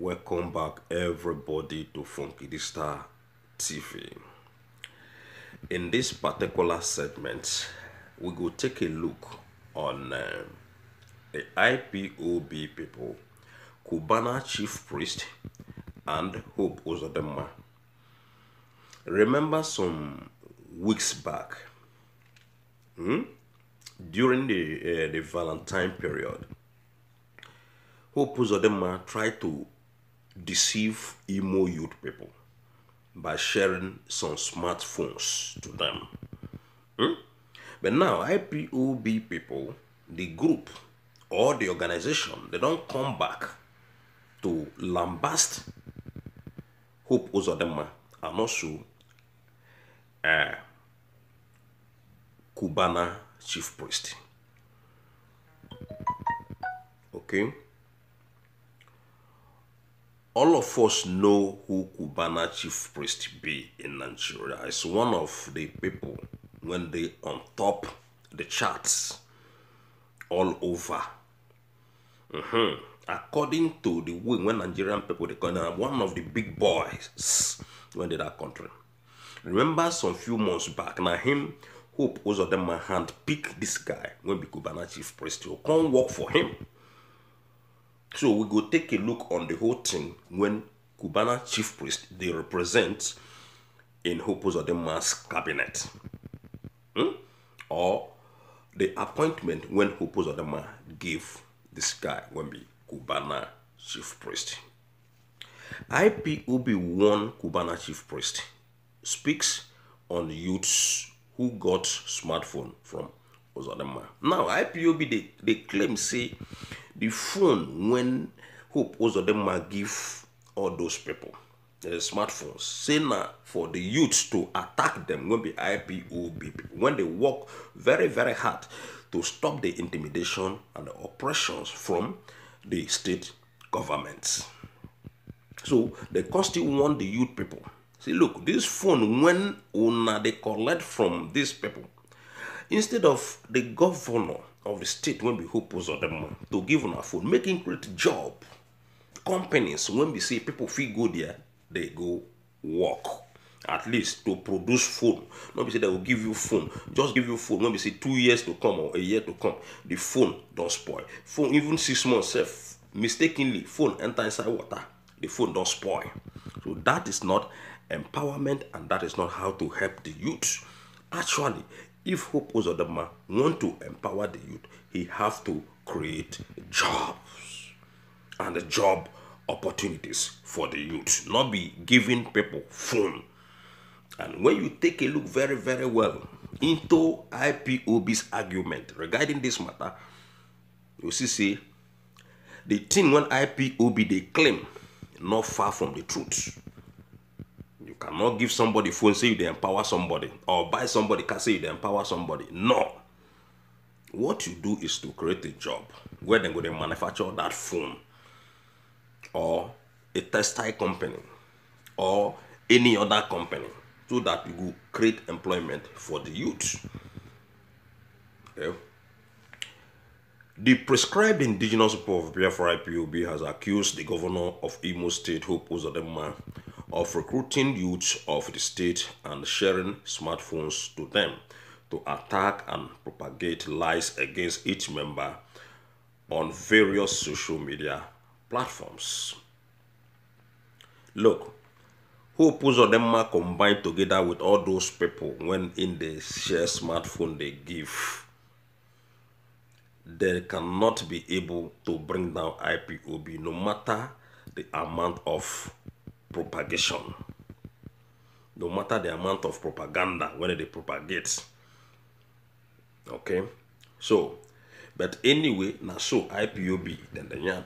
Welcome back, everybody, to Funky Star TV. In this particular segment, we go take a look on um, the IPOB people, Cubana Chief Priest, and Hope Uzodinma. Remember some weeks back, hmm, during the uh, the Valentine period, Hope Uzodinma tried to deceive emo youth people by sharing some smartphones to them. Hmm? But now, IPOB people, the group or the organization, they don't come back to lambast Hope Uzodinma and also uh, Cubana chief priest. Okay? All of us know who Cubana chief priest be in Nigeria. It's one of the people when they on top the charts all over. Mhm. According to the way when Nigerian people they call him one of the big boys when they that country. Remember some few months back, now him Hope them hand pick this guy when be Cubana chief priest. You come work for him. So we go take a look on the whole thing when Cubana chief priest they represent in Hopos mass cabinet. Hmm? Or the appointment when Hopos man gave this guy when be Cubana chief priest. IPOB one Cubana chief priest speaks on youths who got smartphone from Uzodinma. Now IPOB they, they claim say the phone when Hope Uzodinma give all those people the smartphones say for the youth to attack them when be IPOB when they work very very hard to stop the intimidation and the oppressions from the state governments. So they constantly want the youth people. See, look, this phone when una they collect from these people, instead of the governor of the state when we hope was them uh, to give on a phone, making great job. Companies when we see people feel go there, they go work. At least to produce phone. Be say they will give you phone. Just give you phone. We say two years to come or a year to come, the phone don't spoil. Phone even six months, sef, mistakenly, phone enter inside water. The phone don't spoil. So that is not empowerment and that is not how to help the youth. Actually, if Hope Uzodinma want to empower the youth, he have to create jobs and job opportunities for the youth, not be giving people phone. And when you take a look very, very well into IPOB's argument regarding this matter, you see, say the thing when IPOB they claim not far from the truth. Cannot give somebody phone say dey empower somebody or buy somebody can say dey empower somebody. No. What you do is to create a job where they go to manufacture that phone or a textile company or any other company so that you will create employment for the youth. Okay. The prescribed indigenous people of Biafra IPOB has accused the governor of Imo State, Hope Uzodinma, of recruiting youths of the state and sharing smartphones to them to attack and propagate lies against each member on various social media platforms. Look, Hope Uzodinma combined together with all those people when in the share smartphone they give they cannot be able to bring down IPOB no matter the amount of propagation. No matter the amount of propaganda when they propagate. Okay? So, but anyway, now so IPOB then the.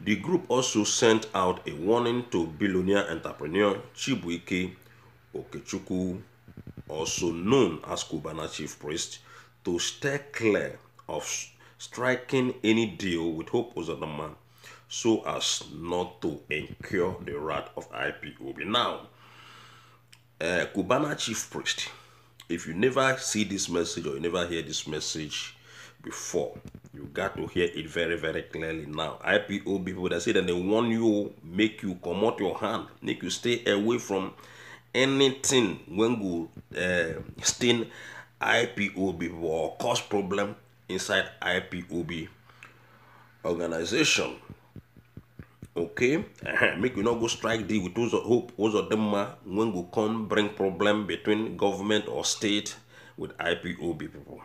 The group also sent out a warning to billionaire entrepreneur Chibuike Okechukwu, also known as Cubana Chief Priest, to stay clear of striking any deal with Hope Uzodinma so as not to incur the wrath of IPOB. Now, uh, Cubana Chief Priest, if you never see this message or you never hear this message before. You got to hear it very, very clearly now. IPOB people that say that they want you, make you come out your hand, make you stay away from anything when you uh, stain IPOB or cause problem inside IPOB organization. Okay, make you not go strike deal with those hope them when go come bring problem between government or state with IPOB people.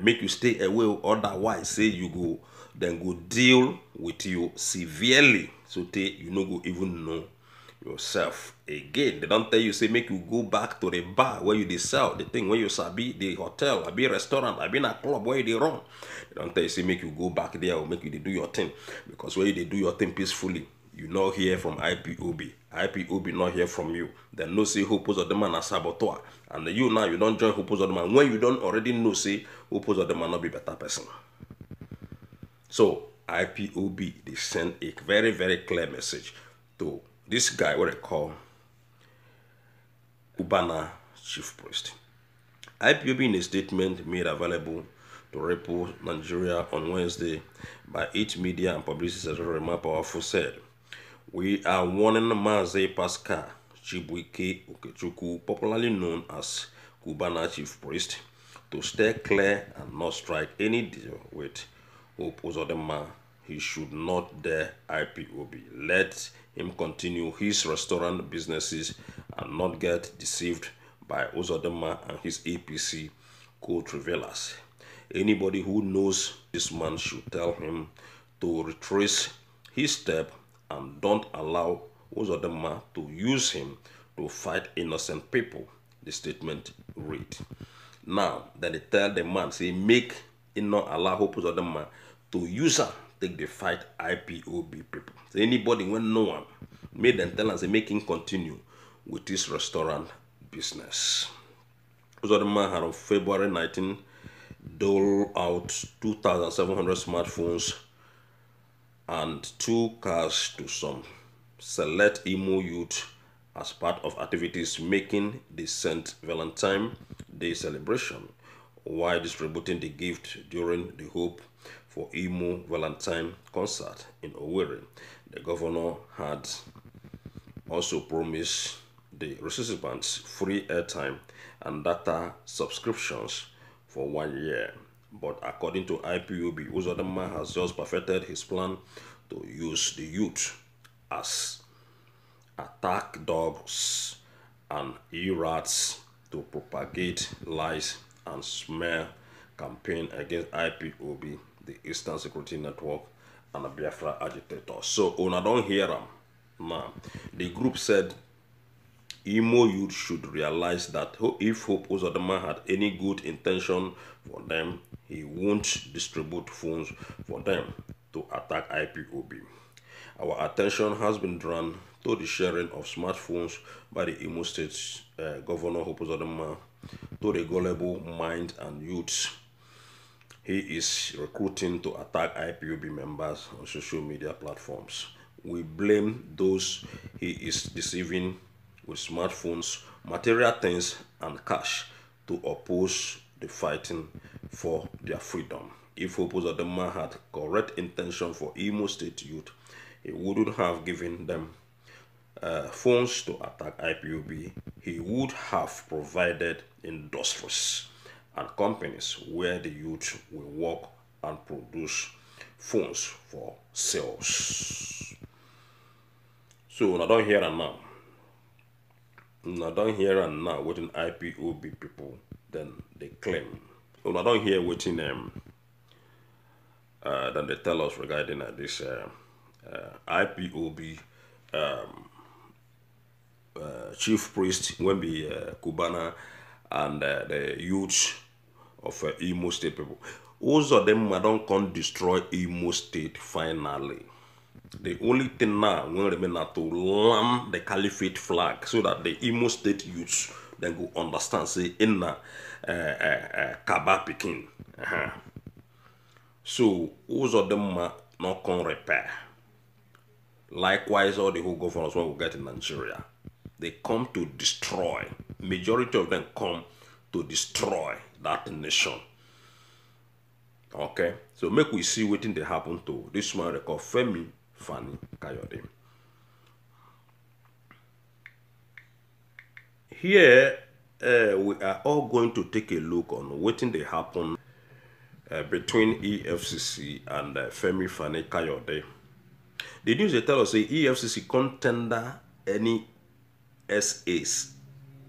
Make you stay away otherwise say you go then go deal with you severely. So they you no go even know yourself again. They don't tell you say make you go back to the bar where you sell the thing where you sabi the hotel I abi restaurant I abi na club where you run. They don't tell you say make you go back there or make you do your thing. Because where you do your thing peacefully you no hear from ipob ipob not hear from you. Dem know say the man na saboteur. And you now you don join hope man. When you don already know say hope of the man no be better person. So ipob dey send a very very clear message to this guy what I call Ubana chief priest. IPOB in a statement made available to Ripple Nigeria on Wednesday by It Media and Publicity Secretary Emma Powerful said, We are warning Mazi Pascal Chibuike Okechukwu, popularly known as Cubana chief priest, to stay clear and not strike any deal with Hope. He should not dare IPOB. Let him continue his restaurant businesses and not get deceived by Uzodinma and his APC co-travelers. Anybody who knows this man should tell him to retrace his step and don't allow Uzodinma to use him to fight innocent people, the statement read. Now, then they tell the man, say, make allow Uzodinma to use him take the fight IPOB people. So anybody when no one made them tell us they make him continue with this restaurant business. man had on February 19 dole out 2,700 smartphones and two cars to some select Imo youth as part of activities making the St. Valentine Day celebration while distributing the gift during the Hope for Imo Valentine concert in Owerri. The governor had also promised the recipients free airtime and data subscriptions for one year. But according to IPOB, Uzodinma has just perfected his plan to use the youth as attack dogs and e-rats to propagate lies and smear campaign against IPOB the Eastern Security Network and the Biafra agitators. So una don't hear them. Now, the group said Imo youth should realize that if Hope Uzodinma had any good intention for them, he won't distribute phones for them to attack IPOB. Our attention has been drawn to the sharing of smartphones by the Imo State uh, Governor Hope Uzodinma to the gullible mind and youths he is recruiting to attack IPOB members on social media platforms. We blame those he is deceiving with smartphones, material things, and cash to oppose the fighting for their freedom. If Opozadema had correct intention for Imo State youth, he wouldn't have given them uh, phones to attack IPOB. He would have provided industries and companies where the youth will work and produce phones for sales. So I don't hear and now. I don't hear and now what an IPOB people then they claim. When I don't hear what in um uh, then they tell us regarding uh, this uh, uh, IPOB um, uh, chief priest when be uh, Cubana and the youth of uh, Imo State people. Them don't come destroy Imo State finally. The only thing now will remain to land the caliphate flag so that the Imo State youths then go understand say in uh, uh, uh, Kaba Peking. Uh -huh. So most of them not come repair. Likewise, all the whole governors when we get in Nigeria, they come to destroy. Majority of them come to destroy that nation. okay? So make we see wetin dey happen to this man record femi fani kayode. Here uh, we are all going to take a look on wetin dey happen uh, between efcc and uh, femi fani kayode. The news dey tell us say efcc con tender any sas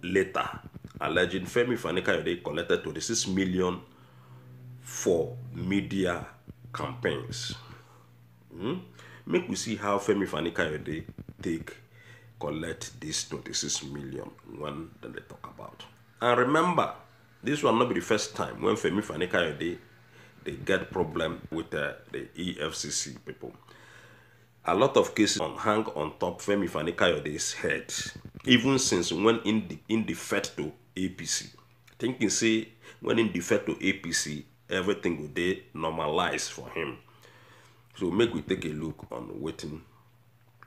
later alleging femi fani kayode collected 26 million for media campaigns. Hmm? Make we see how Femi Fani Kayode take collect this 26 million when they talk about. And remember, this will not be the first time when Femi Fani Kayode they get problem with uh, the EFCC people. A lot of cases on hang on top Femi Fani Kayode's head, even since when in the in defect to APC. Thinking say when in defect to APC, everything will dey normalize for him so make we take a look on wetin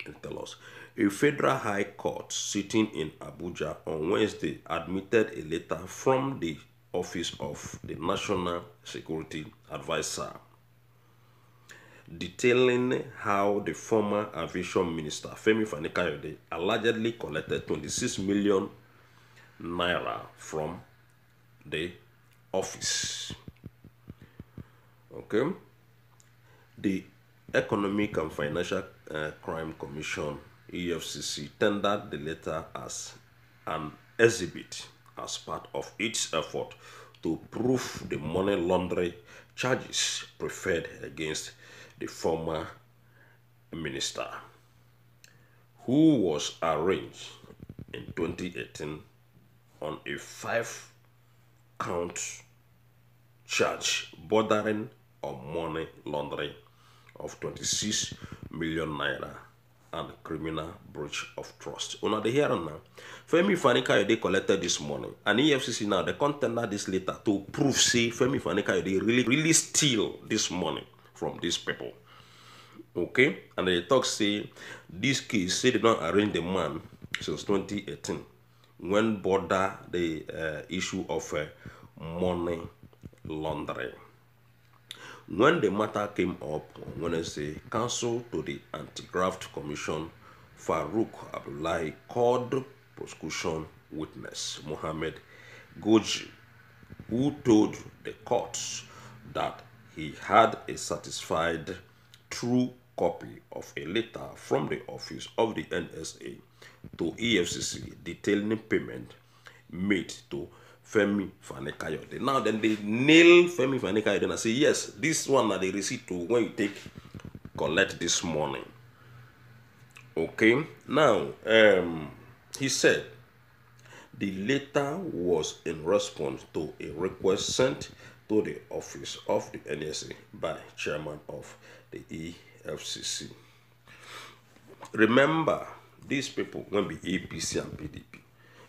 e tell us a federal high court sitting in abuja on wednesday admitted a letter from the office of the national security adviser detailing how the former aviation minister femi fani-kayode allegedly collected 26 million naira from the office Okay. The Economic and Financial uh, Crime Commission, EFCC, tendered the letter as an exhibit as part of its effort to prove the money laundering charges preferred against the former minister, who was arraigned in 2018 on a five count charge bordering on money laundering of 26 million naira and criminal breach of trust. Una the hearing now. Femi Fani Kayode collected this money and EFCC now they contender this letter to prove say Femi Fani Kayode really really steal this money from these people. Okay, and they talk say this case say they don't arrange the man since 2018 when border the uh, issue of uh, money laundering. When the matter came up on Wednesday, counsel to the Anti-Graft Commission, Farouk Abdullahi, called prosecution witness Mohammed Goji, who told the courts that he had a satisfied true copy of a letter from the office of the NSA to EFCC detailing payment made to Femi Fani Kayode. Now then they nail Femi Fani Kayode and say, yes, this one are the receipt to when you take collect this morning. Okay. Now, um, he said the letter was in response to a request sent to the office of the NSA by chairman of the EFCC. Remember, these people when be APC and PDP,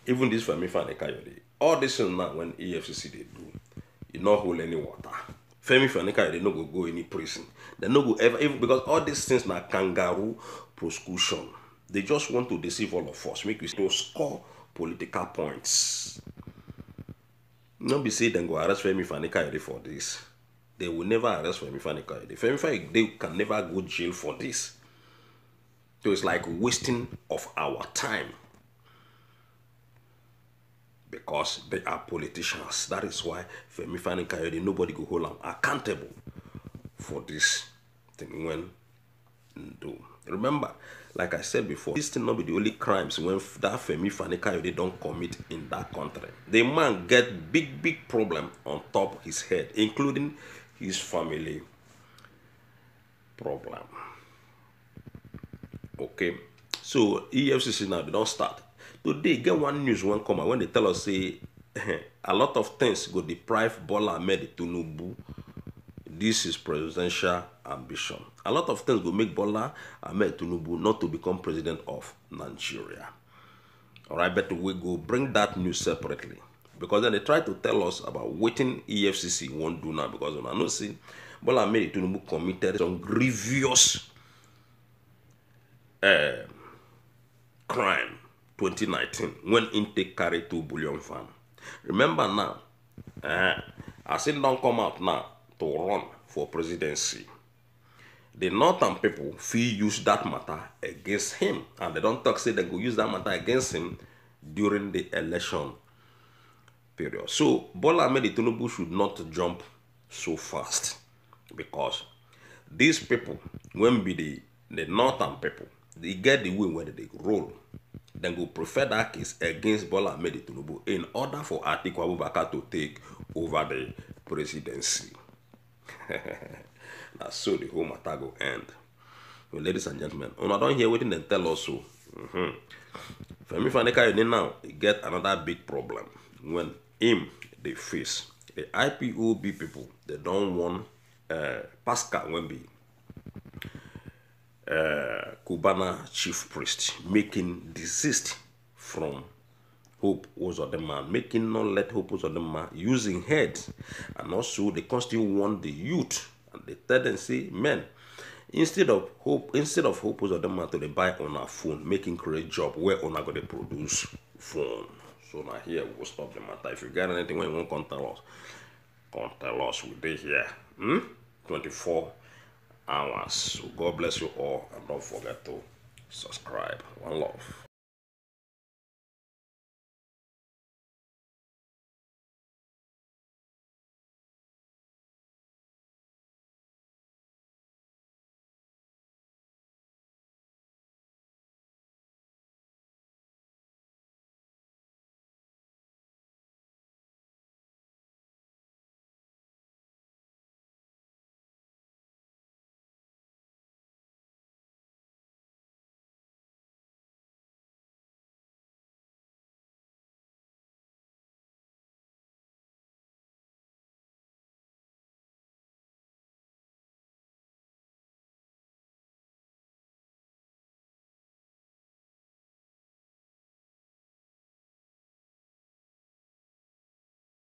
even this Femi Fani Kayode, all this thing now when efcc they do e no hold any water. Femi fanikayode no go go any prison. Dem no go ever even because all these things na kangaroo prosecution they just want to deceive all of us make we to score political points. No be say dem go arrest femi fanikayode for this. They will never arrest femi fanikayode femi they can never go jail for this so it's like wasting of our time because they are politicians. That is why Femi Fani Kayode, nobody go hold them accountable for this thing when do. Remember, like I said before, this thing not be the only crimes when that Femi Fani Kayode don't commit in that country. The man get big, big problem on top his head, including his family problem. Okay, so EFCC now they don't start. Today get one news one come when they tell us say a lot of things go deprive bola ahmed tinubu. This is presidential ambition. A lot of things go make bola ahmed tinubu not to become president of nigeria. All right but we go bring that news separately. Because then they try to tell us about wetin efcc wan do now because una know say bola ahmed tinubu committed some grievous uh, crime 2019 when intake carry two billion farm. Remember now uh, as it don come out now to run for presidency the northern people fit use that matter against him. And they don't talk say they go use that matter against him during the election period. So bola ahmed tinubu should not jump so fast because these people when be the the northern people they get the way where they roll. Dem go prefer that case against bola ahmed tinubu in order for atiku abubakar to take over the presidency. Na so the whole matter go end. Well, ladies and gentlemen una don hear wetin dem tell us so mm-hmm. femi fanikayode now get another big problem. When him dey face the ipob people they don warn uh, pascal wey be uh, Cubana chief priest making desist from Hope Uzodinma, making not let Hope Uzodinma using head. And also they constantly warn the youth and the tendency men, instead of hope, instead of Hope Uzodinma to they buy on our phone, making great job where on gonna produce phone. So now here we'll stop the matter. If you got anything when you want tell us, tell us. We'll be here. Hmm? 24 hours. So God bless you all and don't forget to subscribe. One love.